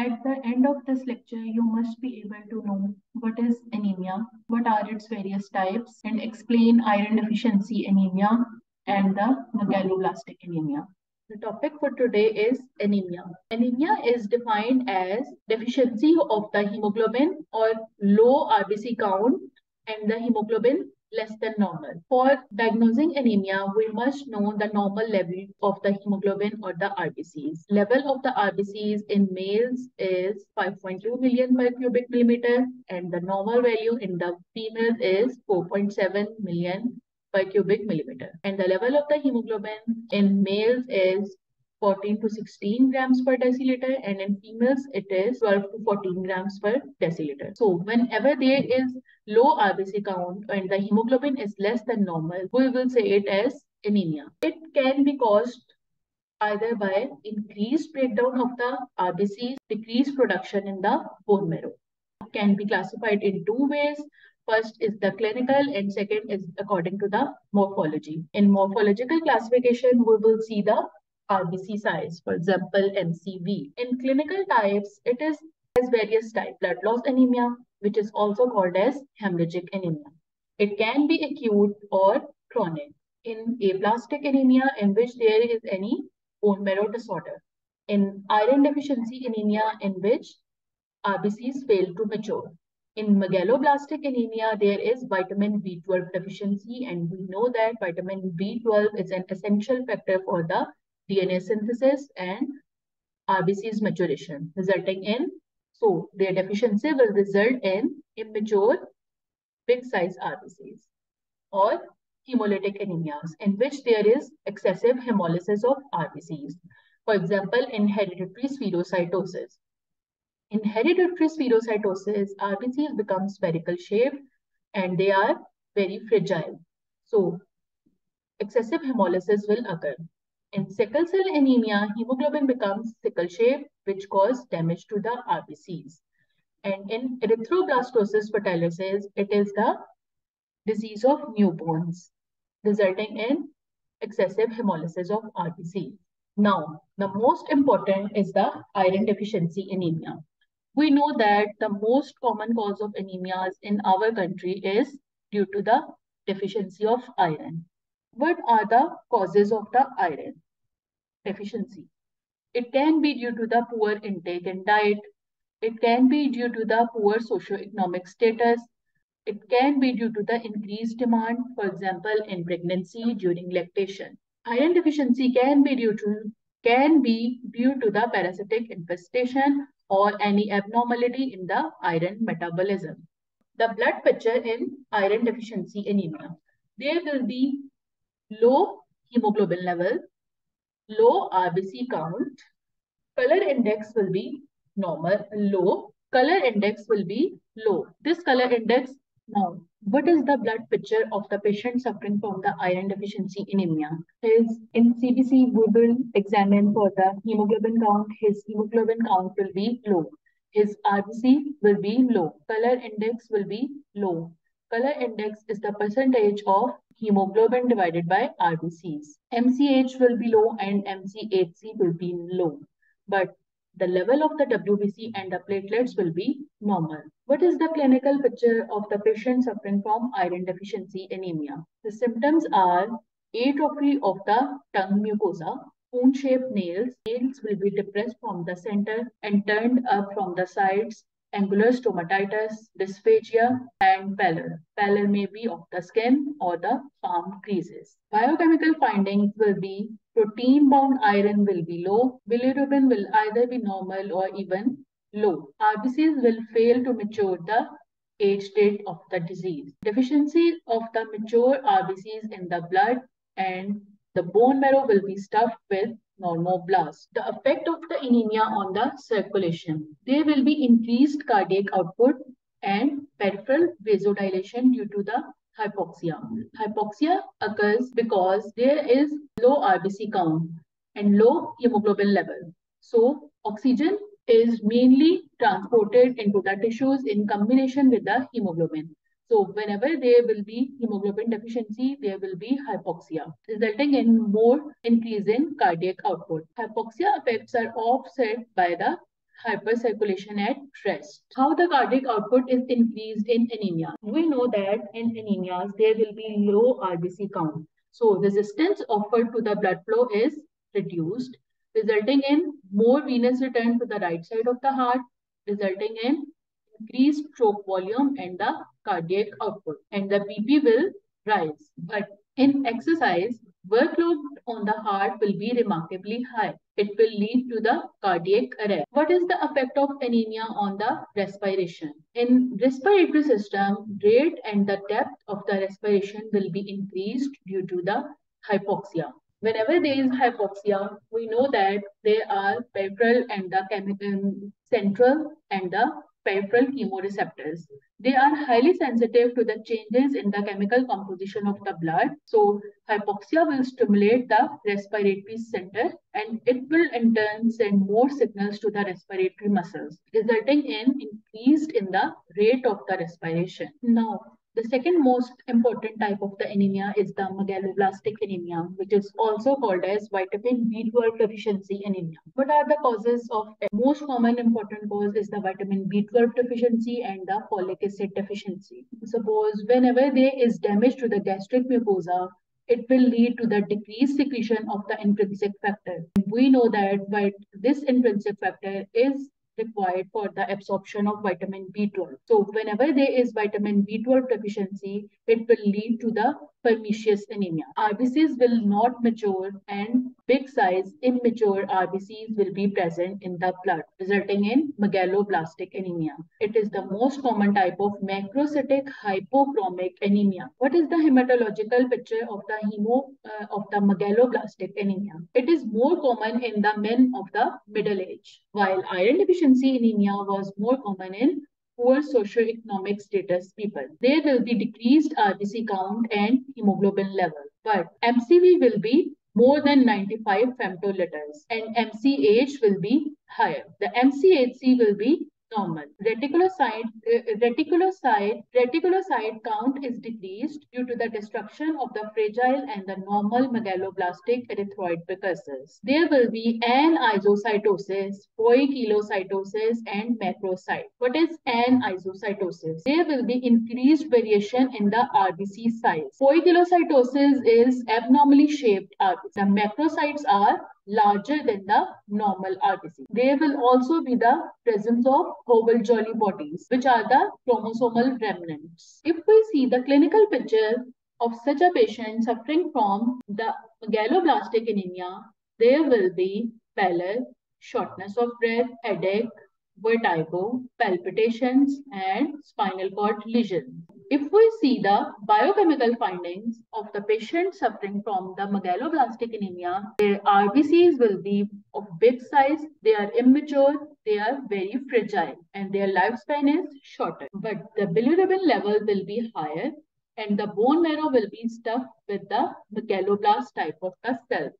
At the end of this lecture, you must be able to know what is anemia, what are its various types, and explain iron deficiency anemia and the megaloblastic anemia. The topic for today is anemia. Anemia is defined as deficiency of the hemoglobin or low RBC count and the hemoglobin less than normal. For diagnosing anemia, we must know the normal level of the hemoglobin or the RBCs. Level of the RBCs in males is 5.2 million per cubic millimeter and the normal value in the females is 4.7 million per cubic millimeter. And the level of the hemoglobin in males is 14 to 16 grams per deciliter and in females it is 12 to 14 grams per deciliter. So whenever there is low RBC count and the hemoglobin is less than normal, we will say it as anemia. It can be caused either by increased breakdown of the RBCs, decreased production in the bone marrow. It can be classified in two ways. First is the clinical and second is according to the morphology. In morphological classification, we will see the RBC size, for example, MCV. In clinical types, it is has various types. Blood loss anemia, which is also called as hemorrhagic anemia. It can be acute or chronic. In aplastic anemia, in which there is any bone marrow disorder. In iron deficiency anemia, in which RBCs fail to mature. In megaloblastic anemia, there is vitamin B12 deficiency, and we know that vitamin B12 is an essential factor for the DNA synthesis and RBC's maturation, resulting in, so their deficiency will result in immature big size RBCs or hemolytic anemias in which there is excessive hemolysis of RBCs. For example, in hereditary spherocytosis. In spherocytosis, RBCs become spherical shaped and they are very fragile. So excessive hemolysis will occur. In sickle cell anemia, hemoglobin becomes sickle shaped, which cause damage to the RBCs. And in erythroblastosis fetalis, it is the disease of newborns, resulting in excessive hemolysis of RBC. Now, the most important is the iron deficiency anemia. We know that the most common cause of anemias in our country is due to the deficiency of iron. What are the causes of the iron deficiency? It can be due to the poor intake and diet. It can be due to the poor socioeconomic status. It can be due to the increased demand, for example, in pregnancy during lactation. Iron deficiency can be due to can be due to the parasitic infestation or any abnormality in the iron metabolism. The blood picture in iron deficiency anemia. There will be low hemoglobin level, low RBC count, color index will be normal, low, color index will be low. This color index, now, what is the blood picture of the patient suffering from the iron deficiency anemia? His in CBC, we will examine for the hemoglobin count. His hemoglobin count will be low. His RBC will be low. Color index will be low. Color index is the percentage of hemoglobin divided by RBCs. MCH will be low and MCHC will be low. But the level of the WBC and the platelets will be normal. What is the clinical picture of the patient suffering from iron deficiency anemia? The symptoms are atrophy of the tongue mucosa, cone-shaped nails. Nails will be depressed from the center and turned up from the sides angular stomatitis, dysphagia, and pallor. Pallor may be of the skin or the palm creases. Biochemical findings will be protein-bound iron will be low, bilirubin will either be normal or even low. RBCs will fail to mature the age state of the disease. Deficiency of the mature RBCs in the blood and the bone marrow will be stuffed with normoblast. The effect of the anemia on the circulation. There will be increased cardiac output and peripheral vasodilation due to the hypoxia. Hypoxia occurs because there is low RBC count and low hemoglobin level. So oxygen is mainly transported into the tissues in combination with the hemoglobin. So whenever there will be hemoglobin deficiency, there will be hypoxia, resulting in more increase in cardiac output. Hypoxia effects are offset by the hypercirculation at rest. How the cardiac output is increased in anemia. We know that in anemias, there will be low RBC count. So resistance offered to the blood flow is reduced, resulting in more venous return to the right side of the heart, resulting in increased stroke volume and the cardiac output. And the BP will rise. But in exercise, workload on the heart will be remarkably high. It will lead to the cardiac arrest. What is the effect of anemia on the respiration? In respiratory system, rate and the depth of the respiration will be increased due to the hypoxia. Whenever there is hypoxia, we know that there are peripheral and the chemical um, central and the peripheral chemoreceptors. They are highly sensitive to the changes in the chemical composition of the blood. So hypoxia will stimulate the respiratory center and it will in turn send more signals to the respiratory muscles, resulting in increased in the rate of the respiration. Now, the second most important type of the anemia is the megaloblastic anemia, which is also called as vitamin B12 deficiency anemia. What are the causes of most common important cause is the vitamin B12 deficiency and the folic acid deficiency. Suppose whenever there is damage to the gastric mucosa, it will lead to the decreased secretion of the intrinsic factor. We know that but this intrinsic factor is required for the absorption of vitamin B12. So whenever there is vitamin B12 deficiency, it will lead to the pernicious anemia. RBCs will not mature and big size immature RBCs will be present in the blood, resulting in megaloblastic anemia. It is the most common type of macrocytic hypochromic anemia. What is the hematological picture of the hemo uh, of the megaloblastic anemia? It is more common in the men of the middle age, while iron deficiency anemia was more common in poor socioeconomic status people. There will be decreased uh, RBC count and hemoglobin level, but MCV will be more than 95 femtoliters and MCH will be higher. The MCHC will be normal. Reticulocyte, uh, reticulocyte, reticulocyte count is decreased due to the destruction of the fragile and the normal megaloblastic erythroid precursors. There will be anisocytosis, poikilocytosis, and macrocyte. What is anisocytosis? There will be increased variation in the RBC size. Poikilocytosis is abnormally shaped RBC. The macrocytes are larger than the normal RBC. There will also be the presence of Howell-Jolly bodies, which are the chromosomal remnants. If we see the clinical picture of such a patient suffering from the megaloblastic anemia, there will be pallor, shortness of breath, headache, vertigo, palpitations, and spinal cord lesion. If we see the biochemical findings of the patient suffering from the megaloblastic anemia, their RBCs will be of big size, they are immature, they are very fragile, and their lifespan is shorter. But the bilirubin level will be higher, and the bone marrow will be stuffed with the megaloblast type of the cell.